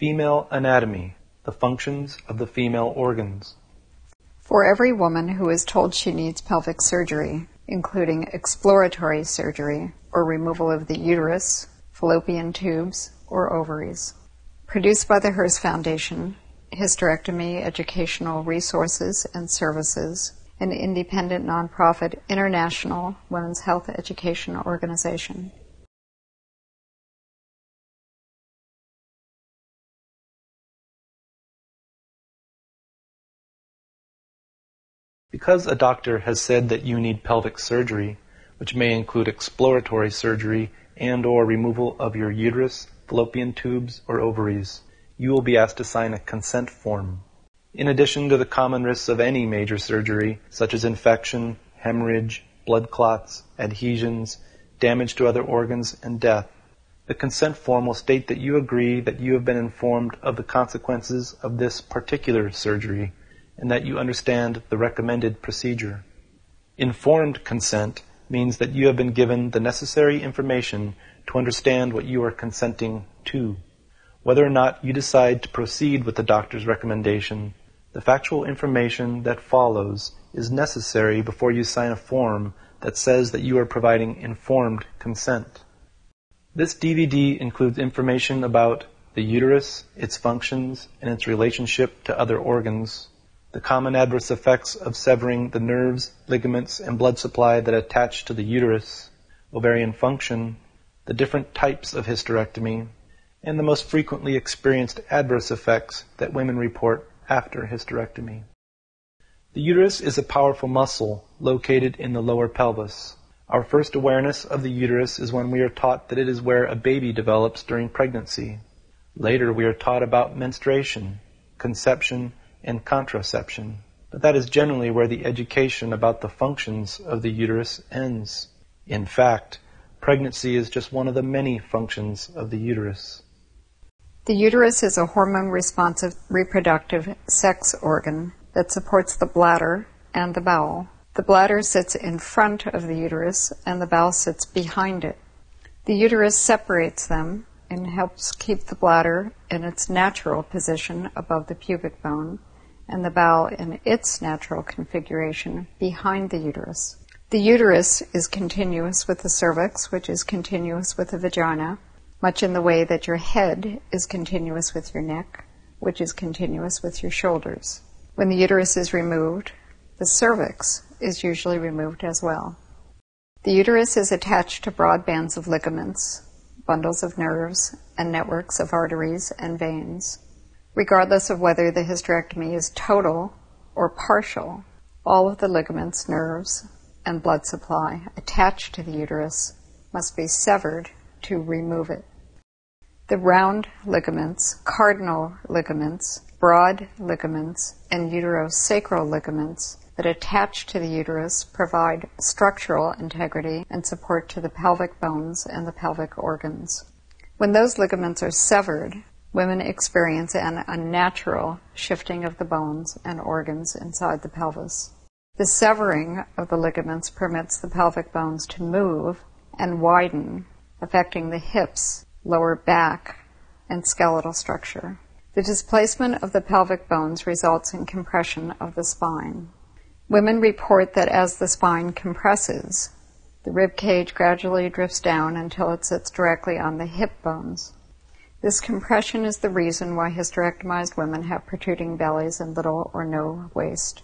Female Anatomy The Functions of the Female Organs. For every woman who is told she needs pelvic surgery, including exploratory surgery or removal of the uterus, fallopian tubes, or ovaries. Produced by the Hers Foundation, Hysterectomy Educational Resources and Services, an independent nonprofit international women's health education organization. Because a doctor has said that you need pelvic surgery, which may include exploratory surgery and or removal of your uterus, fallopian tubes, or ovaries, you will be asked to sign a consent form. In addition to the common risks of any major surgery, such as infection, hemorrhage, blood clots, adhesions, damage to other organs, and death, the consent form will state that you agree that you have been informed of the consequences of this particular surgery and that you understand the recommended procedure. Informed consent means that you have been given the necessary information to understand what you are consenting to. Whether or not you decide to proceed with the doctor's recommendation, the factual information that follows is necessary before you sign a form that says that you are providing informed consent. This DVD includes information about the uterus, its functions, and its relationship to other organs, the common adverse effects of severing the nerves, ligaments, and blood supply that attach to the uterus, ovarian function, the different types of hysterectomy, and the most frequently experienced adverse effects that women report after hysterectomy. The uterus is a powerful muscle located in the lower pelvis. Our first awareness of the uterus is when we are taught that it is where a baby develops during pregnancy. Later, we are taught about menstruation, conception, and contraception, but that is generally where the education about the functions of the uterus ends. In fact, pregnancy is just one of the many functions of the uterus. The uterus is a hormone responsive reproductive sex organ that supports the bladder and the bowel. The bladder sits in front of the uterus and the bowel sits behind it. The uterus separates them and helps keep the bladder in its natural position above the pubic bone and the bowel in its natural configuration behind the uterus. The uterus is continuous with the cervix, which is continuous with the vagina, much in the way that your head is continuous with your neck, which is continuous with your shoulders. When the uterus is removed, the cervix is usually removed as well. The uterus is attached to broad bands of ligaments, bundles of nerves, and networks of arteries and veins. Regardless of whether the hysterectomy is total or partial, all of the ligaments, nerves, and blood supply attached to the uterus must be severed to remove it. The round ligaments, cardinal ligaments, broad ligaments, and uterosacral ligaments that attach to the uterus provide structural integrity and support to the pelvic bones and the pelvic organs. When those ligaments are severed, women experience an unnatural shifting of the bones and organs inside the pelvis. The severing of the ligaments permits the pelvic bones to move and widen, affecting the hips, lower back, and skeletal structure. The displacement of the pelvic bones results in compression of the spine. Women report that as the spine compresses, the rib cage gradually drifts down until it sits directly on the hip bones. This compression is the reason why hysterectomized women have protruding bellies and little or no waist.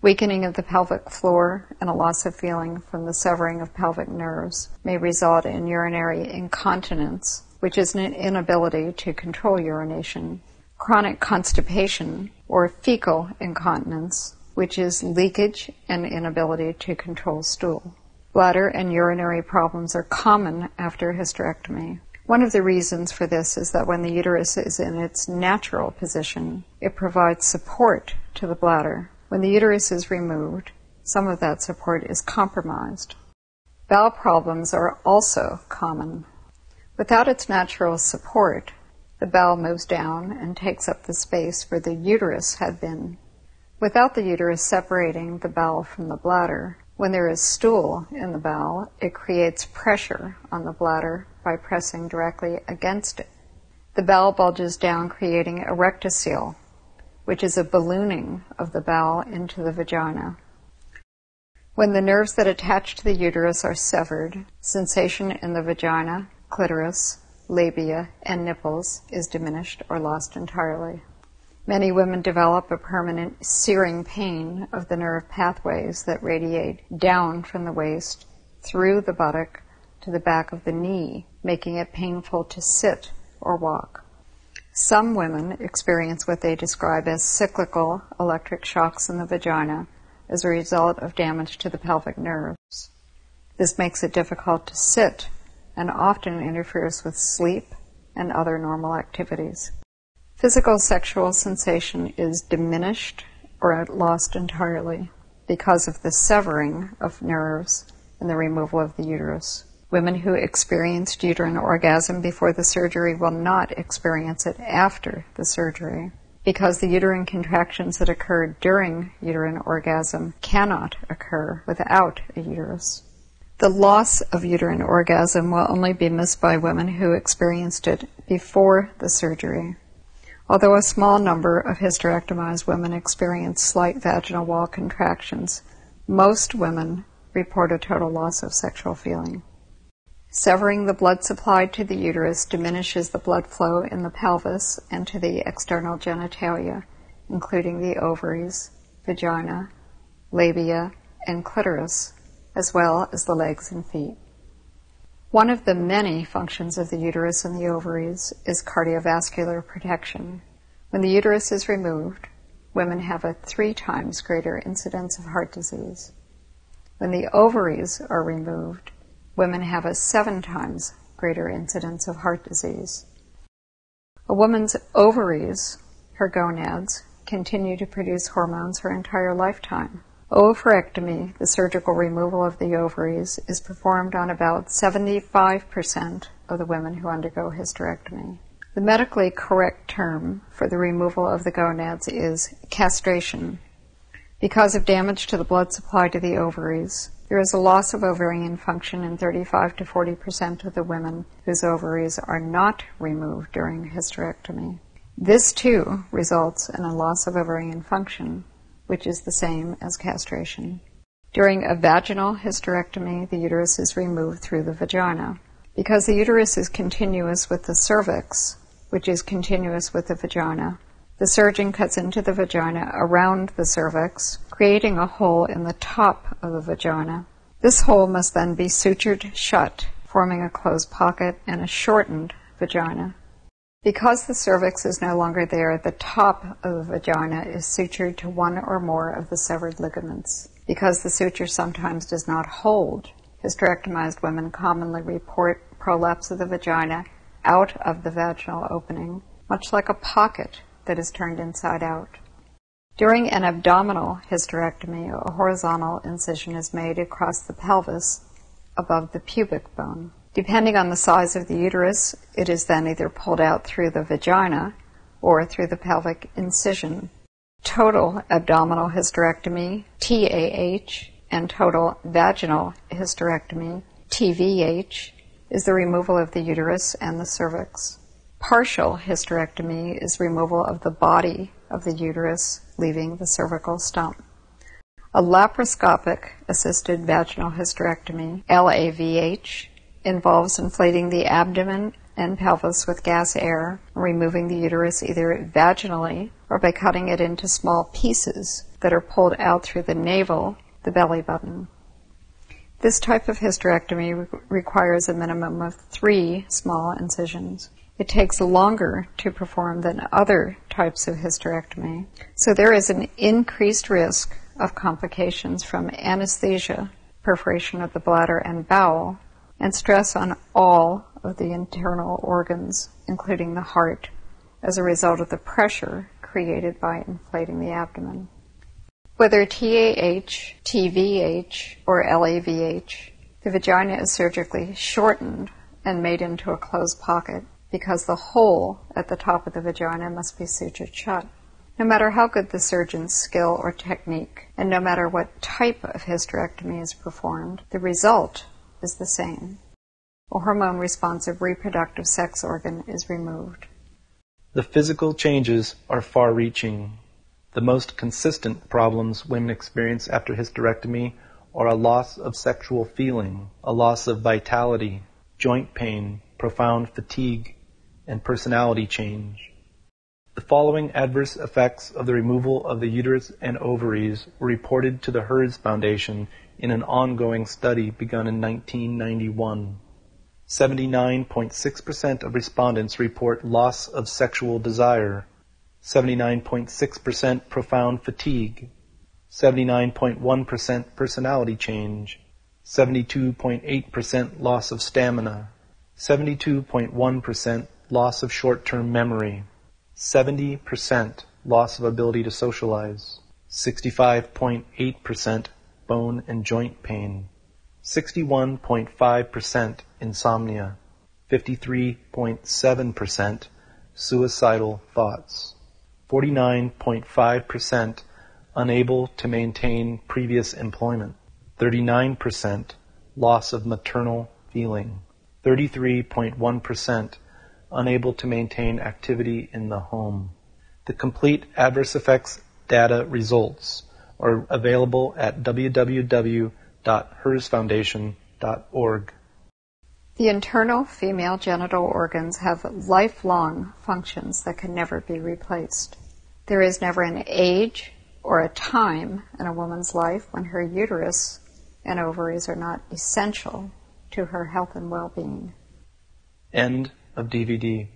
Weakening of the pelvic floor and a loss of feeling from the severing of pelvic nerves may result in urinary incontinence, which is an inability to control urination, chronic constipation, or fecal incontinence, which is leakage and inability to control stool. Bladder and urinary problems are common after hysterectomy. One of the reasons for this is that when the uterus is in its natural position, it provides support to the bladder. When the uterus is removed, some of that support is compromised. Bowel problems are also common. Without its natural support, the bowel moves down and takes up the space where the uterus had been. Without the uterus separating the bowel from the bladder, when there is stool in the bowel, it creates pressure on the bladder by pressing directly against it. The bowel bulges down, creating a rectocele, which is a ballooning of the bowel into the vagina. When the nerves that attach to the uterus are severed, sensation in the vagina, clitoris, labia, and nipples is diminished or lost entirely. Many women develop a permanent searing pain of the nerve pathways that radiate down from the waist through the buttock to the back of the knee, making it painful to sit or walk. Some women experience what they describe as cyclical electric shocks in the vagina as a result of damage to the pelvic nerves. This makes it difficult to sit and often interferes with sleep and other normal activities. Physical sexual sensation is diminished or lost entirely because of the severing of nerves and the removal of the uterus. Women who experienced uterine orgasm before the surgery will not experience it after the surgery because the uterine contractions that occur during uterine orgasm cannot occur without a uterus. The loss of uterine orgasm will only be missed by women who experienced it before the surgery. Although a small number of hysterectomized women experience slight vaginal wall contractions, most women report a total loss of sexual feeling. Severing the blood supply to the uterus diminishes the blood flow in the pelvis and to the external genitalia, including the ovaries, vagina, labia, and clitoris, as well as the legs and feet. One of the many functions of the uterus and the ovaries is cardiovascular protection. When the uterus is removed, women have a three times greater incidence of heart disease. When the ovaries are removed, women have a seven times greater incidence of heart disease. A woman's ovaries, her gonads, continue to produce hormones her entire lifetime. Oophorectomy, the surgical removal of the ovaries, is performed on about 75% of the women who undergo hysterectomy. The medically correct term for the removal of the gonads is castration. Because of damage to the blood supply to the ovaries, there is a loss of ovarian function in 35 to 40 percent of the women whose ovaries are not removed during hysterectomy. This too results in a loss of ovarian function, which is the same as castration. During a vaginal hysterectomy, the uterus is removed through the vagina. Because the uterus is continuous with the cervix, which is continuous with the vagina, the surgeon cuts into the vagina around the cervix, creating a hole in the top of the vagina. This hole must then be sutured shut, forming a closed pocket and a shortened vagina. Because the cervix is no longer there, the top of the vagina is sutured to one or more of the severed ligaments. Because the suture sometimes does not hold, hysterectomized women commonly report prolapse of the vagina out of the vaginal opening, much like a pocket that is turned inside out. During an abdominal hysterectomy, a horizontal incision is made across the pelvis above the pubic bone. Depending on the size of the uterus, it is then either pulled out through the vagina or through the pelvic incision. Total abdominal hysterectomy, TAH, and total vaginal hysterectomy, TVH, is the removal of the uterus and the cervix. Partial hysterectomy is removal of the body of the uterus, leaving the cervical stump. A laparoscopic assisted vaginal hysterectomy, LAVH, involves inflating the abdomen and pelvis with gas air, removing the uterus either vaginally or by cutting it into small pieces that are pulled out through the navel, the belly button. This type of hysterectomy re- requires a minimum of three small incisions. It takes longer to perform than other types of hysterectomy, so there is an increased risk of complications from anesthesia, perforation of the bladder and bowel, and stress on all of the internal organs, including the heart, as a result of the pressure created by inflating the abdomen. Whether TAH, TVH, or LAVH, the vagina is surgically shortened and made into a closed pocket because the hole at the top of the vagina must be sutured shut. No matter how good the surgeon's skill or technique, and no matter what type of hysterectomy is performed, the result is the same. A hormone responsive reproductive sex organ is removed. The physical changes are far reaching. The most consistent problems women experience after hysterectomy are a loss of sexual feeling, a loss of vitality, joint pain, profound fatigue, and personality change. The following adverse effects of the removal of the uterus and ovaries were reported to the HERS Foundation in an ongoing study begun in 1991. 79.6% of respondents report loss of sexual desire, 79.6% profound fatigue, 79.1% personality change, 72.8% loss of stamina, 72.1% loss of short-term memory, 70% loss of ability to socialize, 65.8% bone and joint pain, 61.5% insomnia, 53.7% suicidal thoughts, 49.5% unable to maintain previous employment, 39% loss of maternal feeling, 33.1% unable to maintain activity in the home. The complete adverse effects data results are available at www.hersfoundation.org. The internal female genital organs have lifelong functions that can never be replaced. There is never an age or a time in a woman's life when her uterus and ovaries are not essential to her health and well being. End of DVD.